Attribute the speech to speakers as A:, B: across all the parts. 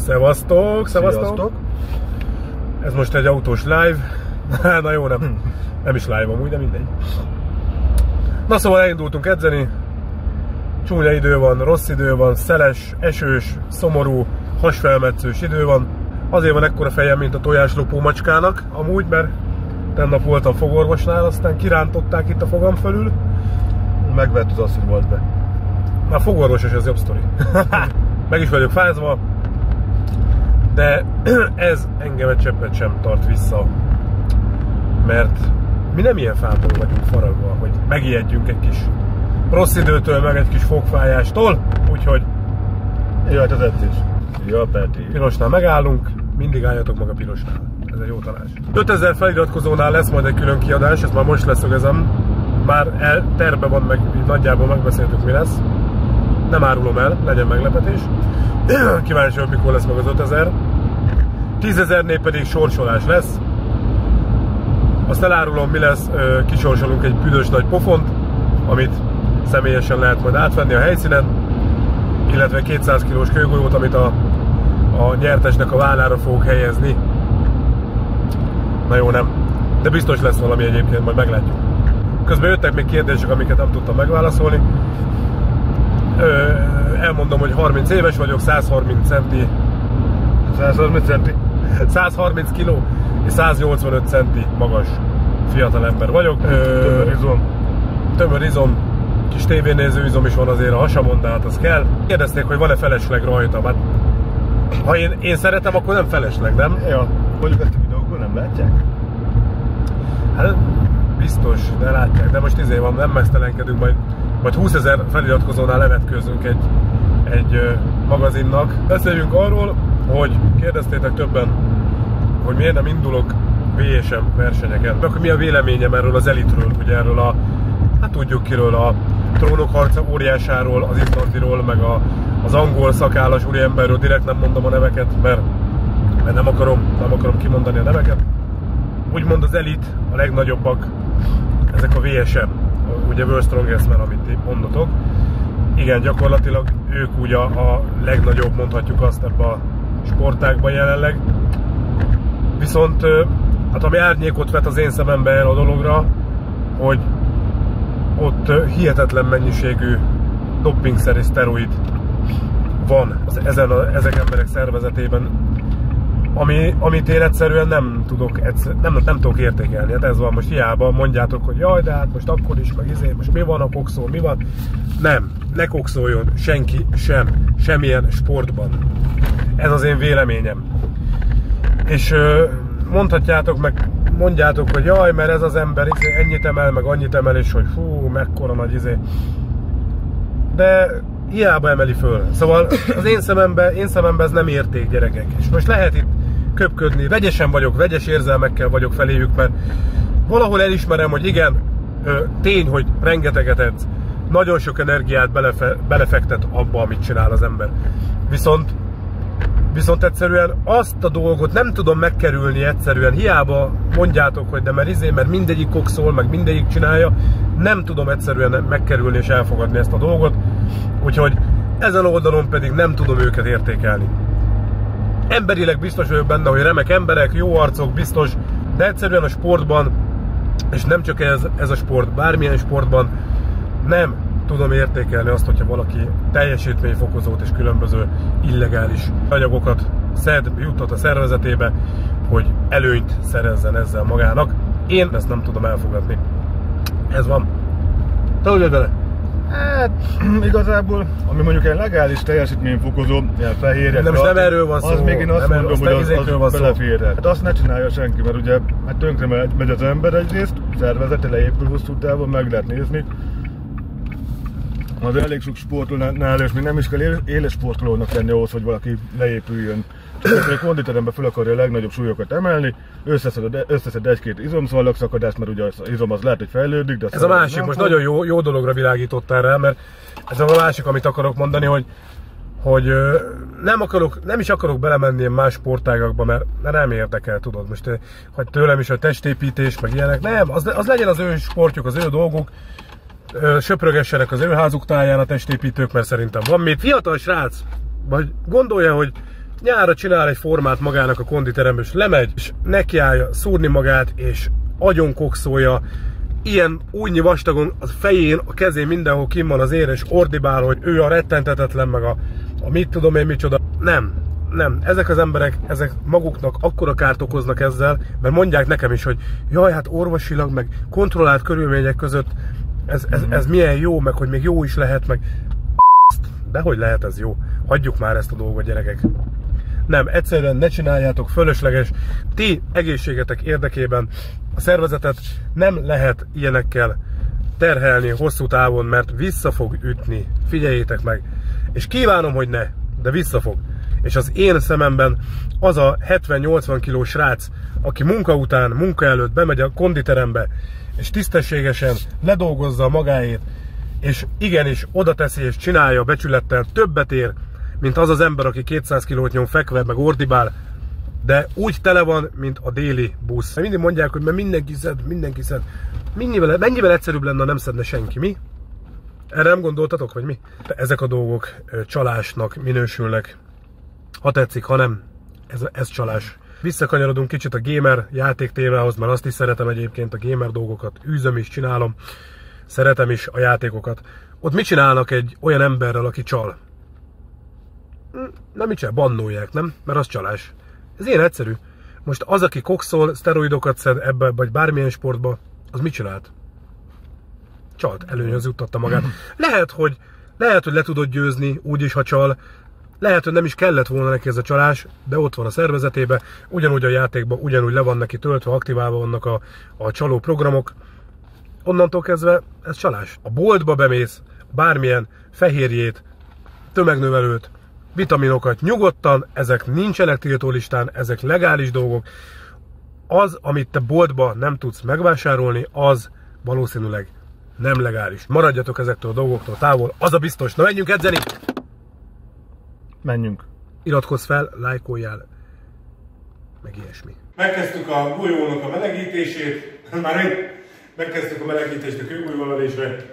A: Szevasztok, szevasztok!
B: Sziasztok!
A: Ez most egy autós live. Na jó, nem. Nem is live amúgy, de mindegy. Na szóval elindultunk edzeni. Csúnya idő van, rossz idő van, szeles, esős, szomorú, hasfelmetszős idő van. Azért van ekkora fejem, mint a tojáslopó macskának, amúgy, mert tennap voltam fogorvosnál, aztán kirántották itt a fogam fölül.
B: Megvett az asszony volt be.
A: Na, fogorvos és az jobb sztori. Meg is vagyok fázva, de ez engem egy cseppet sem tart vissza, mert mi nem ilyen fából vagyunk faragva, hogy megijedjünk egy kis rossz időtől, meg egy kis fogfájástól, úgyhogy
B: Jöhet az edzés. Ja, Peti.
A: pirosnál megállunk, mindig álljatok meg a pirosnál. Ez egy jó tanács. 5000 feliratkozónál lesz majd egy külön kiadás, ezt már most leszögezem. Már el, terve van, meg nagyjából megbeszéltük mi lesz. Nem árulom el, legyen meglepetés. Kíváncsi vagyok, mikor lesz meg az 5000. 10.000-nél pedig sorsolás lesz. Azt elárulom, mi lesz, kisorsolunk egy büdös nagy pofont, amit személyesen lehet majd átvenni a helyszínen, illetve 200 kilós kőgolyót, amit a, a nyertesnek a vállára fogok helyezni. Na jó, nem. De biztos lesz valami egyébként, majd meglátjuk. Közben jöttek még kérdések, amiket nem tudtam megválaszolni. Elmondom, hogy 30 éves vagyok, 130 centi
B: 130 centi.
A: 130 kg és 185 centi magas fiatal ember vagyok. Ö,
B: izom.
A: tömör izom, kis tévénéző izom is van azért a hasamon, de hát az kell. Kérdezték, hogy van-e felesleg rajta. Hát, ha én, én szeretem, akkor nem felesleg, nem?
B: Ja. Mondjuk ezt a videókból nem látják?
A: Hát biztos, de látják. De most izé van, nem mesztelenkedünk, majd, majd 20 ezer feliratkozónál levetkőzünk egy, egy magazinnak. Beszéljünk arról, hogy kérdeztétek többen, hogy miért nem indulok VSM versenyeken. Akkor mi a véleményem erről az elitről, ugye erről a, hát tudjuk kiről, a trónok harca óriásáról, az izlandiról, meg a, az angol szakállas úriemberről, direkt nem mondom a neveket, mert, mert nem, akarom, nem akarom kimondani a neveket úgymond az elit, a legnagyobbak, ezek a VSM, ugye World Strongest Man, amit ti mondotok. Igen, gyakorlatilag ők ugye a, a legnagyobb, mondhatjuk azt ebbe a sportágban jelenleg. Viszont hát ami árnyékot vet az én szemembe erre a dologra, hogy ott hihetetlen mennyiségű dopingszerű szteroid van az, ezen a, ezek emberek szervezetében, ami, amit én egyszerűen nem tudok, nem, nem tudok értékelni. Hát ez van, most hiába mondjátok, hogy jaj, de hát most akkor is, meg izé, most mi van a kokszó, mi van. Nem, ne kokszoljon senki sem, semmilyen sportban. Ez az én véleményem. És mondhatjátok meg, mondjátok, hogy jaj, mert ez az ember izé, ennyit emel, meg annyit emel, és hogy fú, mekkora nagy izé. De hiába emeli föl. Szóval az én szememben, én szememben ez nem érték gyerekek. És most lehet itt köpködni, vegyesen vagyok, vegyes érzelmekkel vagyok feléjük, mert valahol elismerem, hogy igen, tény, hogy rengeteget edz. Nagyon sok energiát belefe, belefektet abba, amit csinál az ember. Viszont Viszont egyszerűen azt a dolgot nem tudom megkerülni egyszerűen, hiába mondjátok, hogy de mert izé, mert mindegyik kokszol, meg mindegyik csinálja, nem tudom egyszerűen megkerülni és elfogadni ezt a dolgot, úgyhogy ezen oldalon pedig nem tudom őket értékelni. Emberileg biztos vagyok benne, hogy remek emberek, jó arcok, biztos, de egyszerűen a sportban, és nem csak ez, ez a sport, bármilyen sportban, nem tudom értékelni azt, hogyha valaki teljesítményfokozót és különböző illegális anyagokat szed, juttat a szervezetébe, hogy előnyt szerezzen ezzel magának. Én ezt nem tudom elfogadni. Ez van. Te hogy vele?
B: Hát, igazából, ami mondjuk egy legális teljesítményfokozó, ilyen fehérjek,
A: De most nem erről van
B: az
A: szó,
B: még én azt
A: nem erről-
B: mondom,
A: azt
B: hogy
A: nem
B: az,
A: van
B: az
A: szó.
B: beleférhet. Hát azt ne csinálja senki, mert ugye hát tönkre megy az ember egyrészt, szervezete leépül hosszú távon, meg lehet nézni. Az elég sok sportolónál, és még nem is kell él- éles sportolónak lenni ahhoz, hogy valaki leépüljön. Csak egy konditeremben fel akarja a legnagyobb súlyokat emelni, összeszed, összeszed egy-két izomszalagszakadást, mert ugye az izom az lehet, hogy fejlődik, de
A: Ez a másik, most nagyon jó, jó dologra világítottál rá, mert ez a másik, amit akarok mondani, hogy hogy nem, akarok, nem is akarok belemenni más sportágakba, mert, nem érdekel, tudod, most hogy tőlem is a testépítés, meg ilyenek, nem, az, az legyen az ő sportjuk, az ő dolguk, söprögessenek az ő házuk táján a testépítők, mert szerintem van még fiatal srác, vagy gondolja, hogy nyára csinál egy formát magának a konditeremben, és lemegy, és nekiállja szúrni magát, és agyon kokszolja, ilyen újnyi vastagon a fején, a kezén mindenhol kim van az ér, és ordibál, hogy ő a rettentetetlen, meg a, a mit tudom én micsoda. Nem, nem. Ezek az emberek, ezek maguknak akkora kárt okoznak ezzel, mert mondják nekem is, hogy jaj, hát orvosilag, meg kontrollált körülmények között ez, ez, ez milyen jó, meg hogy még jó is lehet, meg de hogy lehet ez jó? Hagyjuk már ezt a dolgot, gyerekek. Nem, egyszerűen ne csináljátok fölösleges. Ti egészségetek érdekében a szervezetet nem lehet ilyenekkel terhelni hosszú távon, mert vissza fog ütni. Figyeljétek meg. És kívánom, hogy ne, de vissza fog. És az én szememben az a 70-80 kilós srác, aki munka után, munka előtt bemegy a konditerembe, és tisztességesen ledolgozza magáét, és igenis oda teszi és csinálja becsülettel, többet ér, mint az az ember, aki 200 kilót nyom fekve, meg ordibál, de úgy tele van, mint a déli busz. Mindig mondják, hogy mert mindenki szed, mindenki szed. Mennyivel, mennyivel egyszerűbb lenne, ha nem szedne senki, mi? Erre nem gondoltatok, vagy mi? Ezek a dolgok csalásnak minősülnek. Ha tetszik, ha nem, ez, ez csalás. Visszakanyarodunk kicsit a gamer játék témához, mert azt is szeretem egyébként, a gamer dolgokat űzöm is, csinálom. Szeretem is a játékokat. Ott mit csinálnak egy olyan emberrel, aki csal? Hm, nem mit csinál, bannolják, nem? Mert az csalás. Ez ilyen egyszerű. Most az, aki kokszol, szteroidokat szed ebbe, vagy bármilyen sportba, az mit csinált? Csalt, előnyhöz juttatta magát. Lehet, hogy, lehet, hogy le tudod győzni, úgyis, ha csal, lehet, hogy nem is kellett volna neki ez a csalás, de ott van a szervezetébe, ugyanúgy a játékban, ugyanúgy le van neki töltve, aktiválva vannak a, a csaló programok. Onnantól kezdve ez csalás. A boltba bemész, bármilyen fehérjét, tömegnövelőt, vitaminokat nyugodtan, ezek nincsenek tiltólistán, ezek legális dolgok. Az, amit te boltba nem tudsz megvásárolni, az valószínűleg nem legális. Maradjatok ezektől a dolgoktól távol, az a biztos. Na menjünk edzeni!
B: Menjünk.
A: Iratkozz fel, lájkoljál, meg ilyesmi. Megkezdtük a golyónak a melegítését, már megkezdtük a melegítést a kőgolyóemelésre,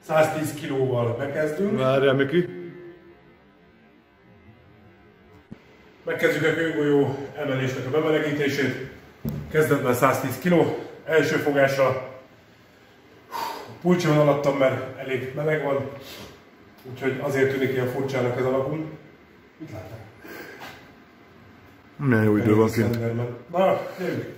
A: 110 kilóval bekezdünk.
B: Várjál, Miki.
A: Megkezdjük a kőgolyó emelésnek a bemelegítését. Kezdetben 110 kg, első fogásra pulcsi van alattam, mert elég meleg van, úgyhogy azért tűnik ilyen furcsának ez alakunk. Mit láttál?
B: Milyen jó idő van kint.
A: Na, gyerünk!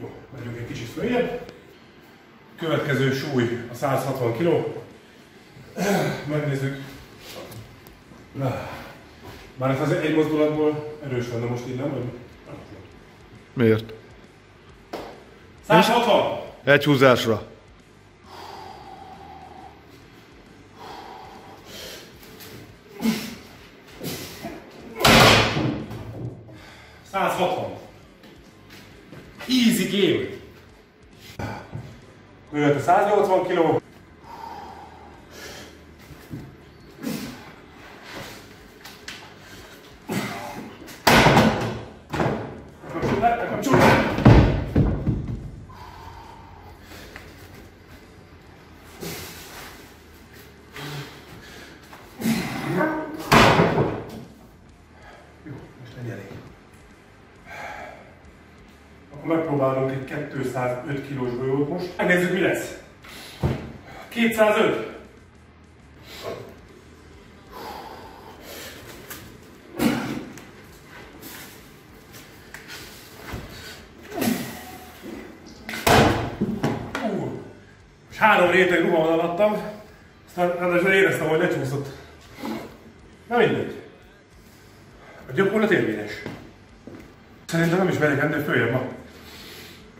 A: Jó, megyünk egy kicsit följebb. Következő súly a 160 kg. Megnézzük. Na. Már ez az egy mozdulatból erős lenne most így, nem? Vagy?
B: Miért?
A: 160!
B: Egy húzásra.
A: Easy game. Jöhet a 180 kg. Megpróbálunk egy 205 kilós golyót most. Megnézzük mi lesz. 205. Ú, És három réteg ruha alattam, aztán ráadásul éreztem, hogy lecsúszott. Na mindegy. A gyakorlat érvényes. Szerintem nem is megyek ennél följebb ma.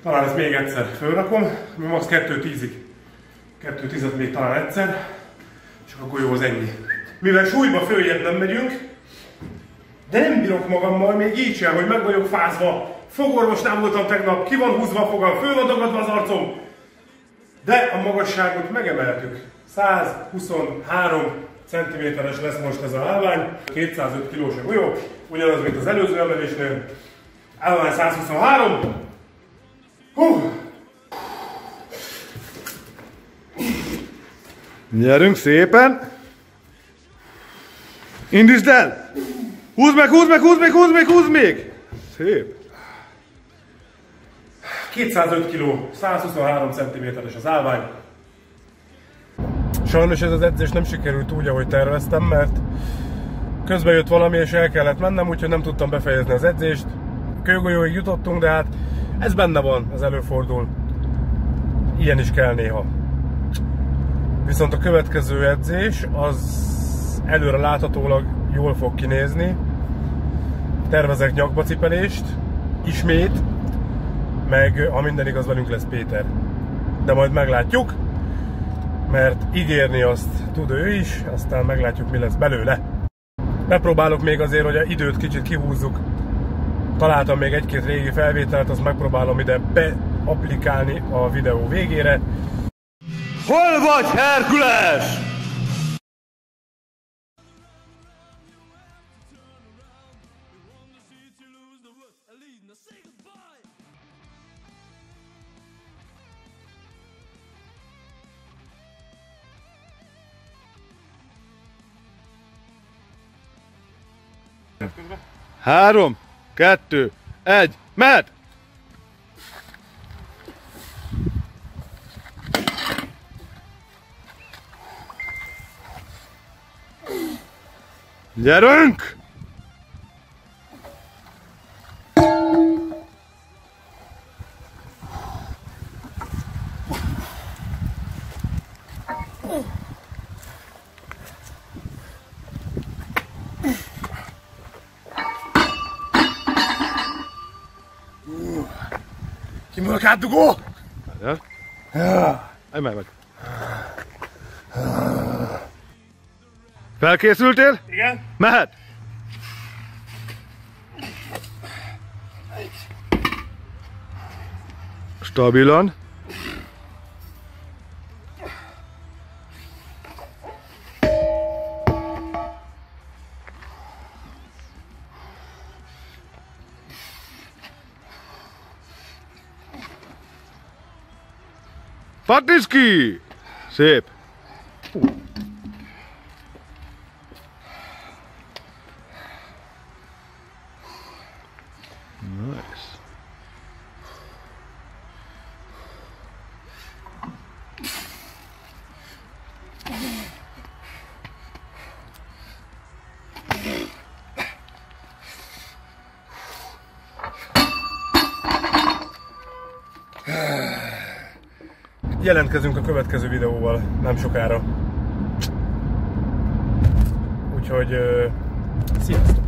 A: Talán ezt még egyszer fölrakom, mi max. 2-10-ig. 2-10-et még talán egyszer, és akkor jó az ennyi. Mivel súlyba följebb nem megyünk, de nem bírok magammal, még így sem, hogy meg vagyok fázva. Fogorvosnál voltam tegnap, ki van húzva a fogam, föl van dagadva az arcom. De a magasságot megemeltük. 123 cm cm-es lesz most ez a állvány, 205 kilós a golyó, ugyanaz, mint az előző emelésnél. Állvány 123. Hú!
B: Nyerünk szépen! Indítsd el! Húzd meg, húzd meg, húzd meg, húzd meg, húzd még! Szép!
A: 205 kg, 123 cm-es az állvány. Sajnos ez az edzés nem sikerült úgy, ahogy terveztem, mert közben jött valami és el kellett mennem, úgyhogy nem tudtam befejezni az edzést. Kőgolyóig jutottunk, de hát ez benne van, ez előfordul. Ilyen is kell néha. Viszont a következő edzés az előre láthatólag jól fog kinézni. Tervezek nyakbacipelést, ismét, meg ha minden igaz velünk lesz Péter. De majd meglátjuk, mert ígérni azt tud ő is, aztán meglátjuk mi lesz belőle. Megpróbálok még azért, hogy a időt kicsit kihúzzuk. Találtam még egy-két régi felvételt, azt megpróbálom ide beapplikálni a videó végére.
B: Hol vagy, Herkules? Három, kettő, egy, mehet! Gyerünk!
A: Kimondok átdugó!
B: Ja. Emelj meg. Felkészültél?
A: Igen?
B: Mehet! Stabilan. Patiszki! Szép.
A: Jelentkezünk a következő videóval nem sokára. Úgyhogy, sziasztok!